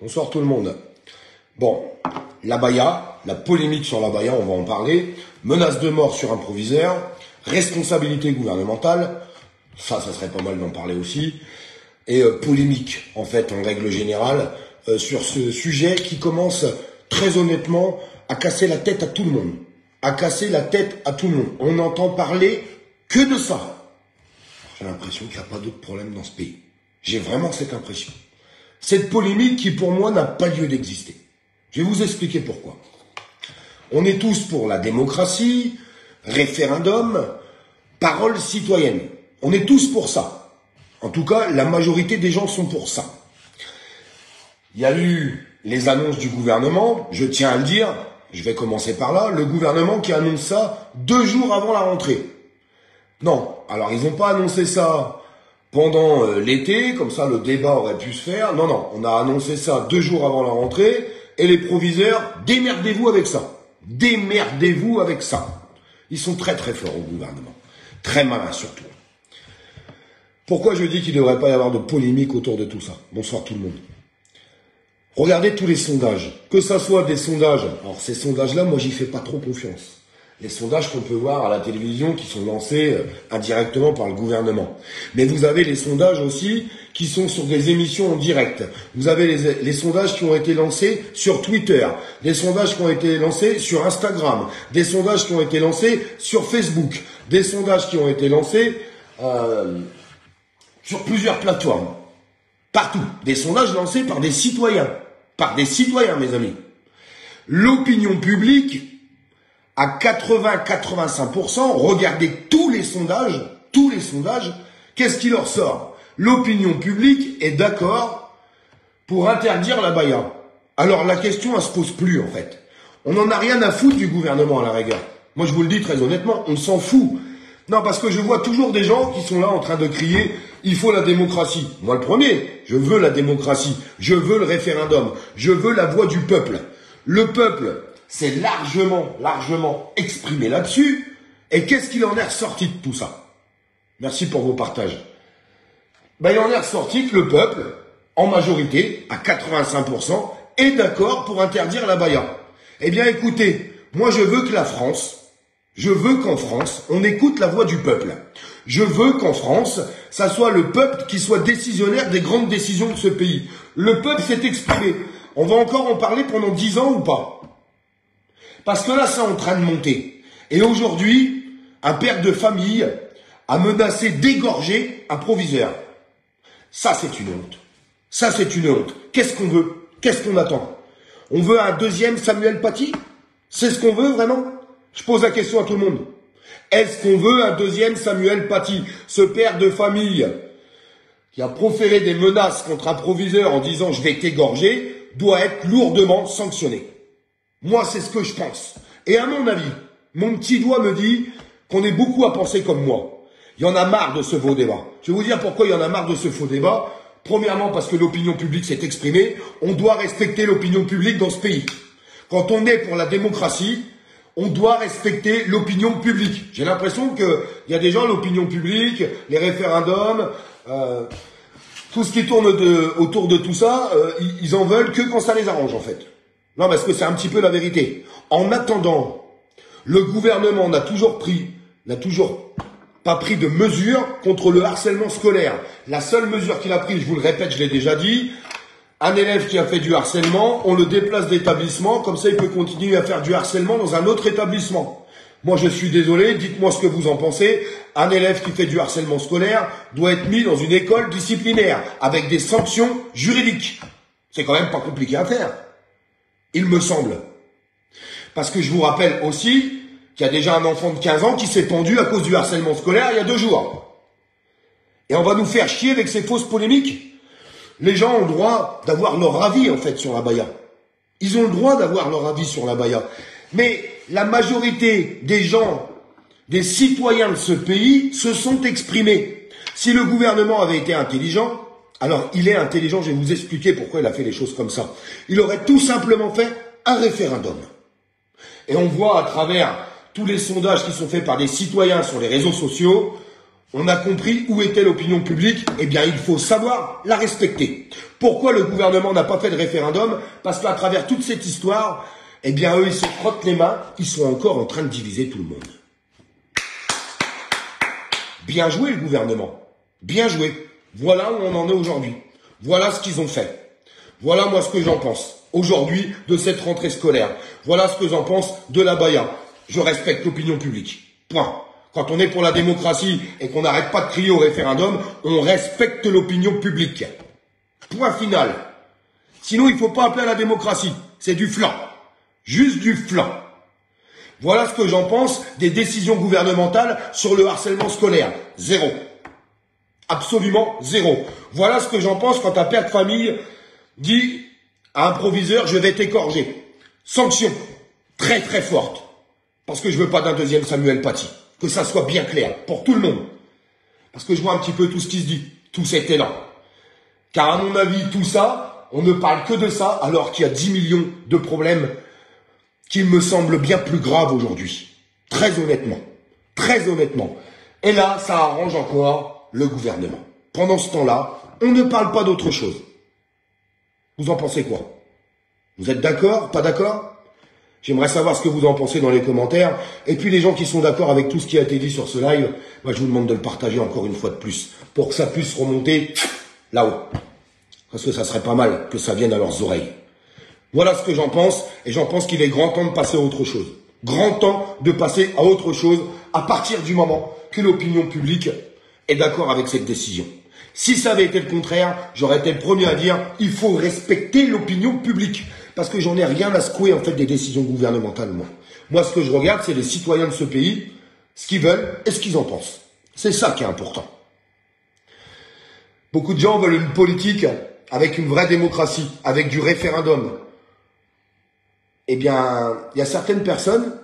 Bonsoir tout le monde. Bon, la Baïa, la polémique sur la Baïa, on va en parler. Menace de mort sur un responsabilité gouvernementale, ça, ça serait pas mal d'en parler aussi. Et euh, polémique, en fait, en règle générale, euh, sur ce sujet qui commence très honnêtement à casser la tête à tout le monde. À casser la tête à tout le monde. On n'entend parler que de ça. J'ai l'impression qu'il n'y a pas d'autre problème dans ce pays. J'ai vraiment cette impression. Cette polémique qui pour moi n'a pas lieu d'exister. Je vais vous expliquer pourquoi. On est tous pour la démocratie, référendum, parole citoyenne. On est tous pour ça. En tout cas, la majorité des gens sont pour ça. Il y a eu les annonces du gouvernement, je tiens à le dire, je vais commencer par là, le gouvernement qui annonce ça deux jours avant la rentrée. Non, alors ils n'ont pas annoncé ça pendant euh, l'été, comme ça le débat aurait pu se faire. Non, non, on a annoncé ça deux jours avant la rentrée, et les proviseurs, démerdez-vous avec ça. Démerdez-vous avec ça. Ils sont très très forts au gouvernement. Très malins surtout. Pourquoi je dis qu'il ne devrait pas y avoir de polémique autour de tout ça? Bonsoir tout le monde. Regardez tous les sondages. Que ça soit des sondages. Alors ces sondages-là, moi j'y fais pas trop confiance les sondages qu'on peut voir à la télévision qui sont lancés euh, indirectement par le gouvernement. Mais vous avez les sondages aussi qui sont sur des émissions en direct. Vous avez les, sondages qui ont été lancés sur Twitter, des sondages qui ont été lancés sur Instagram, des sondages qui ont été lancés sur Facebook, des sondages qui ont été lancés euh, sur plusieurs plateformes. Partout. Des sondages lancés par des citoyens. Par des citoyens, mes amis. L'opinion publique à 80-85%, regardez tous les sondages, tous les sondages, qu'est-ce qui leur sort? L'opinion publique est d'accord pour interdire la baïa. Alors la question, elle se pose plus en fait. On n'en a rien à foutre du gouvernement à la rigueur. Moi je vous le dis très honnêtement, on s'en fout. Non, parce que je vois toujours des gens qui sont là en train de crier il faut la démocratie. Moi le premier, je veux la démocratie, je veux le référendum, je veux la voix du peuple. Le peuple, c'est largement, largement exprimé là-dessus. Et qu'est-ce qu'il en est ressorti de tout ça? Merci pour vos partages. Ben, il en est ressorti que le peuple, en majorité, à 85%, est d'accord pour interdire la baya. Eh bien, écoutez, moi je veux que la France, je veux qu'en France, on écoute la voix du peuple. Je veux qu'en France, ça soit le peuple qui soit décisionnaire des grandes décisions de ce pays. Le peuple s'est exprimé. On va encore en parler pendant dix ans ou pas? Parce que là, c'est en train de monter. Et aujourd'hui, un père de famille a menacé d'égorger un proviseur. Ça, c'est une honte. Ça, c'est une honte. Qu'est-ce qu'on veut? Qu'est-ce qu'on attend? On veut un deuxième Samuel Paty? C'est ce qu'on veut vraiment? Je pose la question à tout le monde. Est-ce qu'on veut un deuxième Samuel Paty? Ce père de famille qui a proféré des menaces contre un proviseur en disant je vais t'égorger doit être lourdement sanctionné. Moi, c'est ce que je pense. Et à mon avis, mon petit doigt me dit qu'on est beaucoup à penser comme moi. Il y en a marre de ce faux débat. Je vais vous dire pourquoi il y en a marre de ce faux débat. Premièrement, parce que l'opinion publique s'est exprimée. On doit respecter l'opinion publique dans ce pays. Quand on est pour la démocratie, on doit respecter l'opinion publique. J'ai l'impression qu'il y a des gens, l'opinion publique, les référendums, euh, tout ce qui tourne autour de tout ça, euh, ils en veulent que quand ça les arrange en fait. Non, parce que c'est un petit peu la vérité? En attendant, le gouvernement n'a toujours pris, n'a toujours pas pris de mesures contre le harcèlement scolaire. La seule mesure qu'il a prise, je vous le répète, je l'ai déjà dit, un élève qui a fait du harcèlement, on le déplace d'établissement, comme ça il peut continuer à faire du harcèlement dans un autre établissement. Moi je suis désolé, dites-moi ce que vous en pensez. Un élève qui fait du harcèlement scolaire doit être mis dans une école disciplinaire, avec des sanctions juridiques. C'est quand même pas compliqué à faire il me semble. Parce que je vous rappelle aussi qu'il y a déjà un enfant de 15 ans qui s'est pendu à cause du harcèlement scolaire il y a deux jours. Et on va nous faire chier avec ces fausses polémiques. Les gens ont le droit d'avoir leur avis, en fait, sur la baya. Ils ont le droit d'avoir leur avis sur la baya. Mais la majorité des gens, des citoyens de ce pays, se sont exprimés. Si le gouvernement avait été intelligent, alors, il est intelligent, je vais vous expliquer pourquoi il a fait les choses comme ça. Il aurait tout simplement fait un référendum. Et on voit à travers tous les sondages qui sont faits par des citoyens sur les réseaux sociaux, On a compris où était l'opinion publique, eh bien il faut savoir la respecter. Pourquoi le gouvernement n'a pas fait de référendum? Parce qu'à travers toute cette histoire, eh bien eux ils se frottent les mains, ils sont encore en train de diviser tout le monde. Bien joué le gouvernement, bien joué. Voilà où on en est aujourd'hui. Voilà ce qu'ils ont fait. Voilà moi ce que j'en pense aujourd'hui de cette rentrée scolaire. Voilà ce que j'en pense de la Baïa. Je respecte l'opinion publique. Point. Quand on est pour la démocratie et qu'on n'arrête pas de crier au référendum, on respecte l'opinion publique. Point final. Sinon, il ne faut pas appeler à la démocratie. C'est du flanc. Juste du flanc. Voilà ce que j'en pense des décisions gouvernementales sur le harcèlement scolaire. Zéro. Absolument zéro. Voilà ce que j'en pense quand un père de famille dit à un proviseur, je vais t'écorger. Sanction très très forte. Parce que je veux pas d'un deuxième Samuel Paty. Que ça soit bien clair pour tout le monde. Parce que je vois un petit peu tout ce qui se dit, tout cet élan. Car à mon avis, tout ça, on ne parle que de ça, alors qu'il y a 10 millions de problèmes qui me semblent bien plus graves aujourd'hui. Très honnêtement. Très honnêtement. Et là, ça arrange encore le gouvernement. Pendant ce temps-là, on ne parle pas d'autre chose. Vous en pensez quoi? Vous êtes d'accord? Pas d'accord? J'aimerais savoir ce que vous en pensez dans les commentaires. Et puis les gens qui sont d'accord avec tout ce qui a été dit sur ce live, moi je vous demande de le partager encore une fois de plus, pour que ça puisse remonter là-haut. Parce que ça serait pas mal que ça vienne à leurs oreilles. Voilà ce que j'en pense, et j'en pense qu'il est grand temps de passer à autre chose. Grand temps de passer à autre chose à partir du moment que l'opinion publique est d'accord avec cette décision. Si ça avait été le contraire, j'aurais été le premier à dire il faut respecter l'opinion publique. Parce que j'en ai rien à secouer en fait des décisions gouvernementales, moi. Moi, ce que je regarde, c'est les citoyens de ce pays, ce qu'ils veulent et ce qu'ils en pensent. C'est ça qui est important. Beaucoup de gens veulent une politique avec une vraie démocratie, avec du référendum. Eh bien, il y a certaines personnes,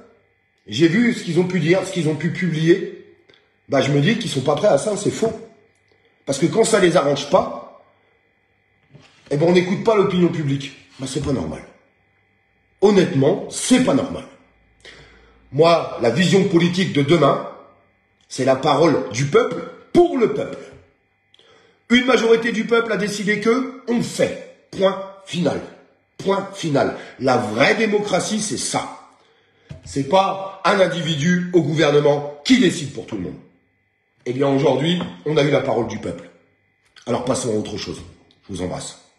j'ai vu ce qu'ils ont pu dire, ce qu'ils ont pu publier, bah je me dis qu'ils sont pas prêts à ça, c'est faux. Parce que quand ça les arrange pas, eh ben on n'écoute pas l'opinion publique. Ben c'est pas normal. Honnêtement, c'est pas normal. Moi, la vision politique de demain, c'est la parole du peuple pour le peuple. Une majorité du peuple a décidé que on fait. Point final. Point final. La vraie démocratie, c'est ça. C'est pas un individu au gouvernement qui décide pour tout le monde. Eh bien aujourd'hui, on a eu la parole du peuple. Alors passons à autre chose. Je vous embrasse.